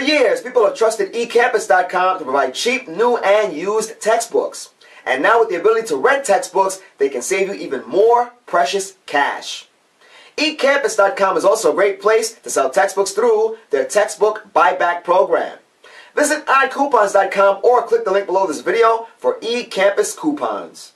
For years, people have trusted eCampus.com to provide cheap, new, and used textbooks. And now with the ability to rent textbooks, they can save you even more precious cash. eCampus.com is also a great place to sell textbooks through their textbook buyback program. Visit OddCoupons.com or click the link below this video for eCampus coupons.